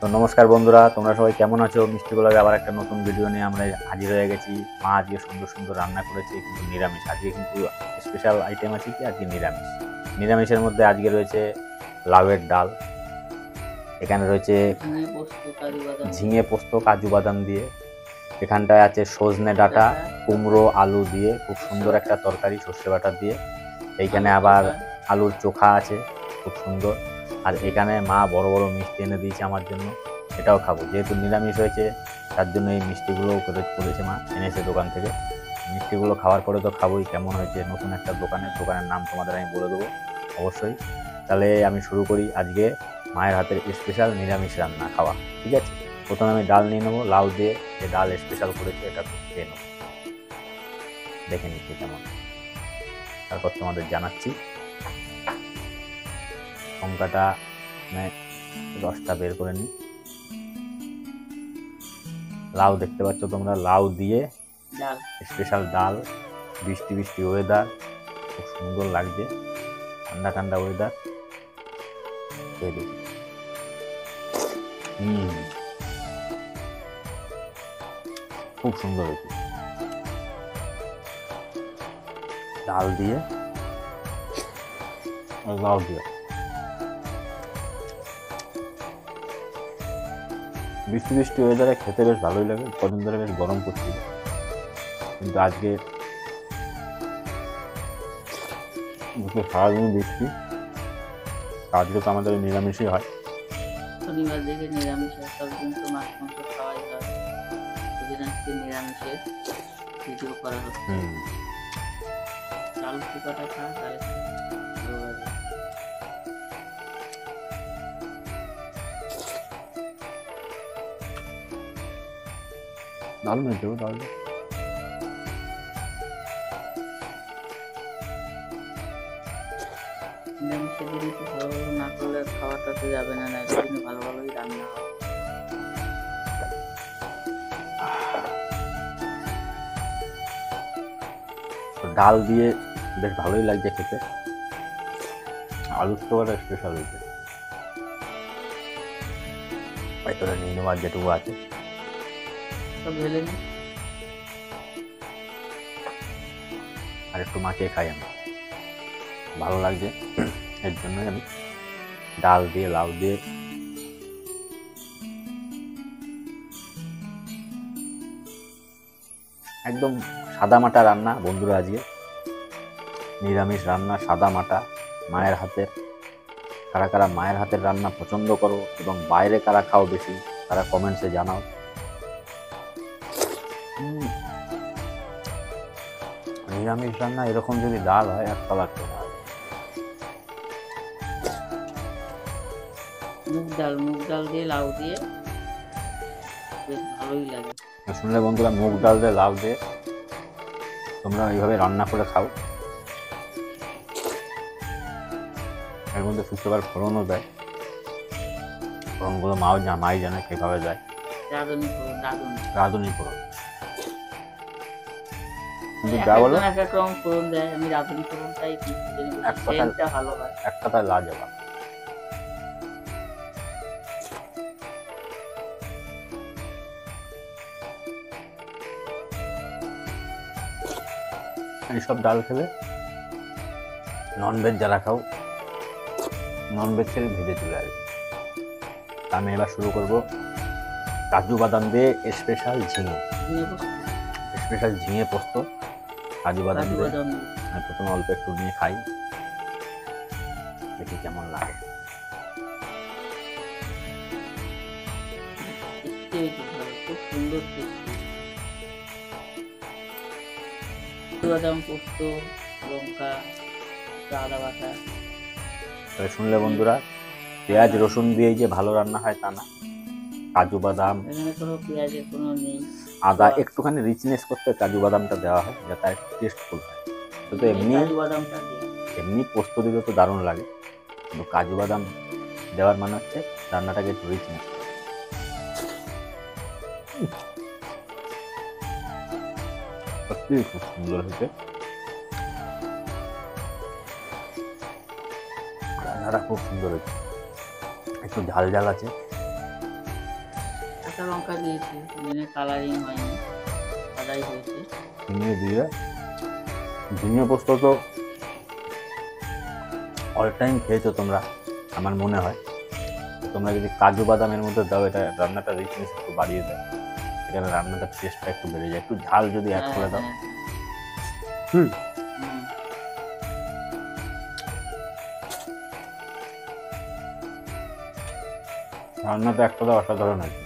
তো নমস্কার বন্ধুরা তোমরা সবাই কেমন আছো? মিষ্টি ব্লগে আবার একটা নতুন ভিডিও নিয়ে আমরা হাজির হয়ে গেছি। মা আজকে সুন্দর সুন্দর রান্না করেছে কিন্তু নিরামিষ। আজকে কিন্তু স্পেশাল আইটেম আছে কি? আজকে নিরামিষ। নিরামিষের মধ্যে আজকে রয়েছে লাউয়ের ডাল। এখানে রয়েছে ঝিঙে পোস্ত ঝিঙে পোস্ত কাজু বাদাম দিয়ে। এখানটায় আছে সজনে ডাঁটা কুমড়ো আলু দিয়ে খুব সুন্দর একটা তরকারি সর্ষে বাটা দিয়ে। এইখানে আবার আলুর চোখা আছে খুব সুন্দর। আর এখানে মা বড় বড় মিষ্টি এনে দিয়েছে আমার জন্য এটাও খাব। যেহেতু নিরামিষ হয়েছে, তার জন্য এই মিষ্টিগুলোও করে করেছে মা, এনেছে দোকান থেকে। মিষ্টিগুলো খাওয়ার পরে তো খাবোই, কেমন হয়েছে, নতুন একটা দোকানের দোকানের নাম তোমাদের আমি বলে দেবো, অবশ্যই। তাহলে আমি শুরু করি আজকে মায়ের হাতের স্পেশাল নিরামিষ রান্না খাওয়া, ঠিক আছে? প্রথমে আমি ডাল নিয়ে নেব, লাউ দিয়ে যে ডাল স্পেশাল করেছে, এটা খেয়ে নেব। দেখে নিচ্ছি কেমন। তারপর তোমাদের জানাচ্ছি। লঙ্কাটা মানে রসটা বের করে নিই। লাউ দেখতে পাচ্ছ তোমরা লাউ দিয়ে স্পেশাল ডাল বৃষ্টি বৃষ্টি ওয়েদার খুব সুন্দর লাগছে ঠান্ডা ঠান্ডা ওয়েদার খেয়ে দেখি। হুম। খুব সুন্দর হয়েছে। ডাল দিয়ে আর লাউ দিয়ে। বৃষ্টি বৃষ্টি ওয়েদারে খেতে বেশ ভালোই লাগে কদিন ধরে বেশ গরম পড়ছিল। কিন্তু আজকে সারাদিন বৃষ্টি। আজকে তো আমাদের নিরামিষই হয়। শনিবার থেকে নিরামিষ হয় সব দিন তো মাছ মাংস খাওয়াই হয়। সেদিন আজকে নিরামিষের ভিডিও করা হচ্ছে। ডাল ফুকাটা খা তাহলে দারুণ হয়েছে নিরামিষের একটু ভালো না করলে খাওয়াটা তো যাবে না না ভালো ভালোই রান্না তো ডাল দিয়ে বেশ ভালোই লাগছে খেতে আলুর চোখাটা স্পেশাল হয়েছে নিয়ে নেওয়ার যেটুকু আছে সব আর একটু মাখিয়ে খাই আমি। ভালো লাগছে। এর জন্যই আমি ডাল দিয়ে, লাউ দিয়ে একদম সাদা মাটা রান্না, বন্ধুরা আজকে। নিরামিষ রান্না, সাদা মাটা, মায়ের হাতের। কারা কারা মায়ের হাতের রান্না পছন্দ করো এবং বাইরে কারা খাও বেশি, তারা কমেন্টসে জানাও। নিরামিষ রান্না এরকম যদি ডাল হয় এক তলা খেতে মুগ ডাল মুগ ডাল দিয়ে লাউ দিয়ে বেশ ভালোই লাগে। শুনলে বন্ধুরা মুগ ডাল দিয়ে লাউ দিয়ে তোমরা এইভাবে রান্না করে খাও। এর মধ্যে শুক্রবার ফোড়নও দেয়। ফোড়নগুলো মাও মাই জানে কীভাবে দেয়। রাঁধুনি করুন রাঁধুনি। রাঁধুনি ফোড়ন। কিন্তু যা বলো। এক এক রকম ফোড়ন দেয় আমি রাঁধুনি ফোড়নটাই এক কথায়- ভালো হয়। এক কথায় এইসব ডাল খেলে ননভেজ যারা খাও ননভেজ ছেড়ে ভেজে চলে আসবে। আমি এবার শুরু করব কাজু বাদাম দিয়ে স্পেশাল ঝিঙে। স্পেশাল ঝিঙে পোস্ত। কাজু বাদাম আমি প্রথমে অল্প একটু নিয়ে খাই। দেখি কেমন লাগে। সুন্দর বাদাম পোস্ত লঙ্কা আদা বাটা। শুনলে বন্ধুরা পেঁয়াজ রসুন দিয়ে যে ভালো রান্না হয় তা না। কাজু বাদাম। এখানে কোনো পেঁয়াজের কোনো নেই। আদা একটুখানি রিচনেস করতে কাজু বাদামটা দেওয়া হয় যাতে একটু টেস্টফুল হয়। তো এমনি এমনি পোস্ত দিলে তো দারুণ লাগে। কিন্তু কাজু বাদাম দেওয়ার মানে হচ্ছে রান্নাটাকে একটু রিচনেস সত্যি খুব সুন্দর হয়েছে। রান্নাটা খুব সুন্দর হয়েছে। একটু ঝাল ঝাল আছে। কাঁচা লঙ্কা দিয়েছি দিনে কালারিং হয়নি সাদাই হয়েছে। ঝিঙে দিয়ে ঝিঙে পোস্ত তো অল টাইম খেয়েছো তোমরা আমার মনে হয়। তোমরা যদি কাজু বাদামের মধ্যে দাও এটা রান্নাটা রিচনেস একটু বাড়িয়ে দেয় এখানে রান্নাটার টেস্টটা একটু বেড়ে যায়। একটু ঝাল যদি অ্যাড করে দাও। হ্যাঁ, হুম হ্যাঁ, হুম। রান্নাটা এক কথা অসাধারণ আছে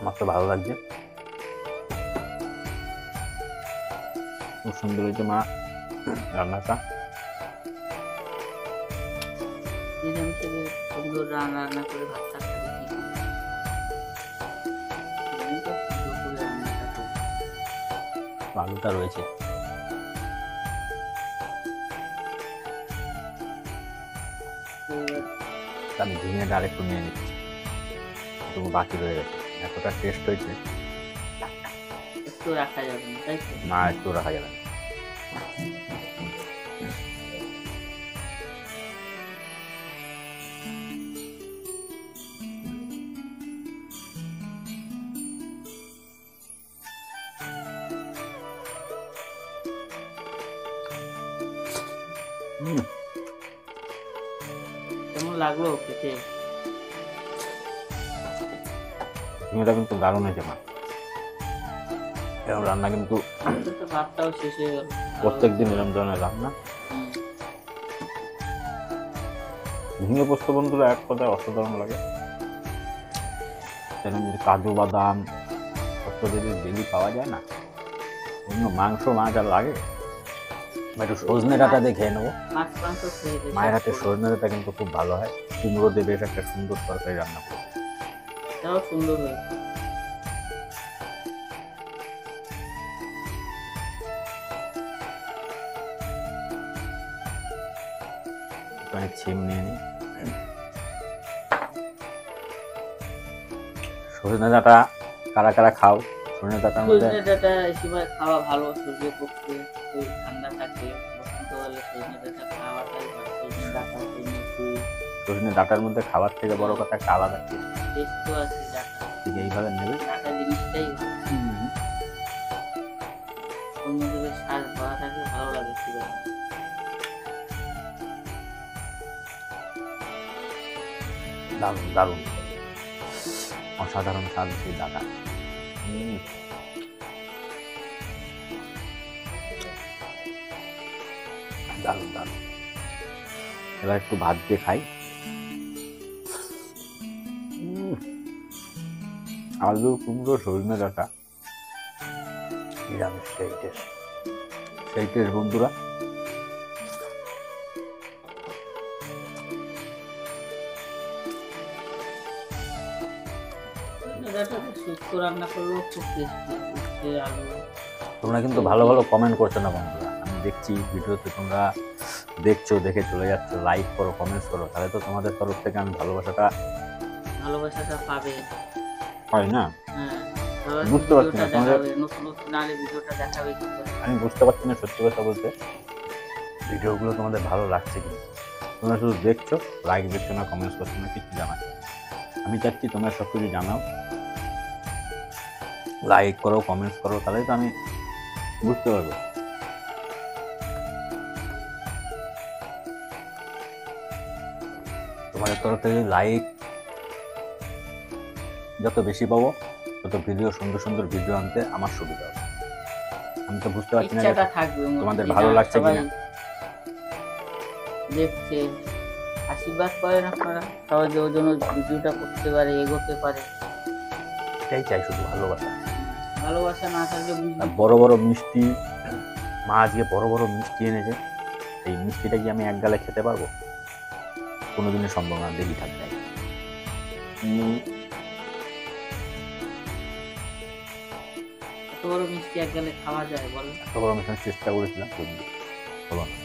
আমার তো ভালো লাগছে। খুব সুন্দর হয়েছে মা রান্নাটা। সুন্দর রান্না করে ভাত খাচ্ছে দেখি। আমি তো সুন্দর করে রান্নাটা করি। আলুটা রয়েছে। আমি ঝিঙেটা আরেকটু নিয়ে নিচ্ছি। বাকি রয়ে গেছে। এতটা টেস্ট হয়েছে? একটু রাখা যাবে না তাই না একটু রাখা যাবে কেমন লাগল খেতে? ঝিঙেটা কিন্তু দারুণ হয়েছে মা। এরকম রান্না কিন্তু আমাদের তো ভাতটাও শেষ হয়ে গেল। প্রত্যেক দিন এরকম ধরনের রান্না। ঝিঙে পোস্ত বন্ধুরা এক কথায় অসাধারণ লাগে। সেরকম যদি কাজু বাদাম পোস্ত যদি ডেলি পাওয়া যায় না অন্য মাংস মাছ আর লাগে একটু সজনে ডাটা দিয়ে খেয়ে নেব। মায়ের হাতে সজনে ডাটা কিন্তু খুব ভালো হয়। কুমড়ো দিয়ে বেশ একটা সুন্দর তরকারি রান্না করে এটাও সুন্দর হয়েছে। অনেক ছিম নিয়ে নিই সজনে ডাটা কারা কারা খাও? সজনে ডাটার মধ্যে সজনে ডাঁটা এই সময় খাওয়া ভালো শরীরের পক্ষে ঠান্ডা থাকে। বসন্তকালে সজনে ডাঁটা খাওয়াটাই সজনে ডাঁটা সজনে ডাটার মধ্যে খাবার থেকে বড় কথা একটা আলাদা টেস্ট। টেস্টও আছে ডাঁটা। ঠিক এইভাবে নেবে। ডাঁটা জিনিসটাই ভালো। থাকে লাগে দারুণ দারুণ। অসাধারণ স্বাদ সেই ডাটা। দারুণ দারুণ। এবার একটু ভাত দিয়ে খাই। আলু কুমড়ো সজনে ডাটা। নিরামিষ সেই টেস্ট সেই টেস্ট বন্ধুরা। তোমরা কিন্তু ভালো ভালো কমেন্ট করছ না বন্ধুরা। আমি দেখছি ভিডিওতে তোমরা দেখছ দেখে চলে যাচ্ছ লাইক করো কমেন্টস করো। তাহলে তো তোমাদের তরফ থেকে আমি ভালোবাসাটা ভালোবাসাটা পাবে। হয় না? হ্যাঁ। বুঝতে পারছি না, তোমাদের- আমি বুঝতে পারছি না সত্যি কথা বলতে। ভিডিওগুলো তোমাদের ভালো লাগছে কি তোমরা শুধু দেখছ লাইক দেখছ না কমেন্টস করছ না কিছু জানাচ্ছ না। আমি চাচ্ছি তোমরা সব কিছু জানাও। লাইক করো কমেন্টস করো তাহলে তো আমি বুঝতে পারব। তোমাদের তরফ থেকে লাইক যত বেশি পাবো তত ভিডিও সুন্দর সুন্দর ভিডিও আনতে আমার সুবিধা হবে। আমি তো বুঝতে পারছি না তোমাদের ভালো লাগছে কিনা? দেখছে। আশীর্বাদ করেন আপনারা সবাই যে ওর জন্য ভিডিওটা করতে পারে এগোতে পারে। এটাই চাই শুধু ভালোবাসা। ভালোবাসা না থাকলে বড় বড় মিষ্টি মা আজকে বড় বড় মিষ্টি এনেছে। এই মিষ্টিটা কি আমি এক গালে খেতে পারব? কোনোদিনই সম্ভব না দেখি থাকবে বড় মিষ্টি এক গেলে খাওয়া যায় বলো এত বড় মিষ্টি চেষ্টা করেছিলাম কিন্তু হলো না।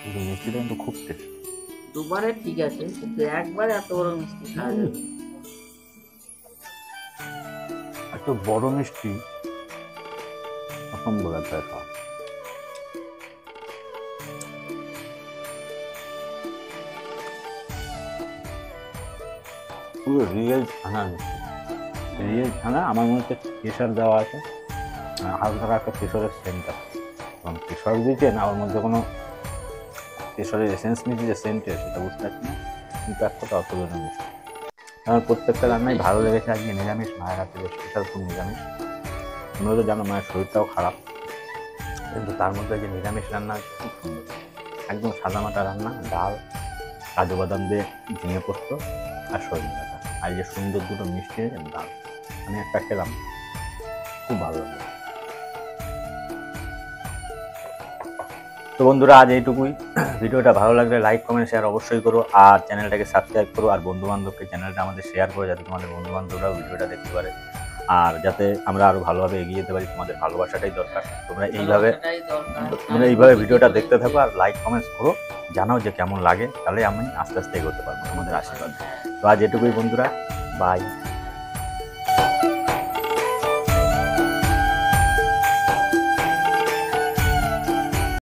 কিন্তু মিষ্টিটা কিন্তু খুব টেস্ট দুবারে ঠিক আছে কিন্তু একবারে এত বড় মিষ্টি খাওয়া না। এত বড় মিষ্টি অসম্ভব একটা খাওয়া পুরো রিয়েল ছানা মিষ্টি রিয়েল ছানা আমার মনে হচ্ছে কেশর দেওয়া আছে। হালকা একটা কেশরের সেন্ট আছে এবং কেশর দিয়েছে না, ওর মধ্যে কোনো কেশরের এসেন্স মিশিয়ে যে সেন্ট সেটা বুঝতে পারছি না। কিন্তু এক কথা অতুলনীয় মিষ্টি আমার প্রত্যেকটা রান্নাই ভালো লেগেছে আজকে, নিরামিষ, মায়ের হাতে স্পেশাল ফুড নিরামিষ। তোমরা তো জানো, মায়ের শরীরটাও খারাপ। কিন্তু তার মধ্যে যে নিরামিষ রান্না খুব সুন্দর। একদম সাদামাটা রান্না, ডাল, কাজু বাদাম দিয়ে ঝিঙে পোস্ত আর সজনে আর যে সুন্দর দুটো মিষ্টি ডাল। আমি একটা খেলাম। খুব ভালো লাগল। তো বন্ধুরা আজ এইটুকুই। ভিডিওটা ভালো লাগলে লাইক কমেন্ট শেয়ার অবশ্যই করো আর চ্যানেলটাকে সাবস্ক্রাইব করো আর বন্ধু বান্ধবকে চ্যানেলটা আমাদের শেয়ার করো যাতে তোমাদের বন্ধু বান্ধবরাও ভিডিওটা দেখতে পারে। আর যাতে আমরা আরও ভালোভাবে এগিয়ে যেতে পারি তোমাদের ভালোবাসাটাই দরকার। তোমরা এইভাবে তোমরা এইভাবে ভিডিওটা দেখতে থাকো আর লাইক কমেন্টস করো। জানাও যে কেমন লাগে তাহলে আমি আস্তে আস্তে এগোতে পারব তোমাদের আশীর্বাদ। তো আজ এটুকুই বন্ধুরা বাই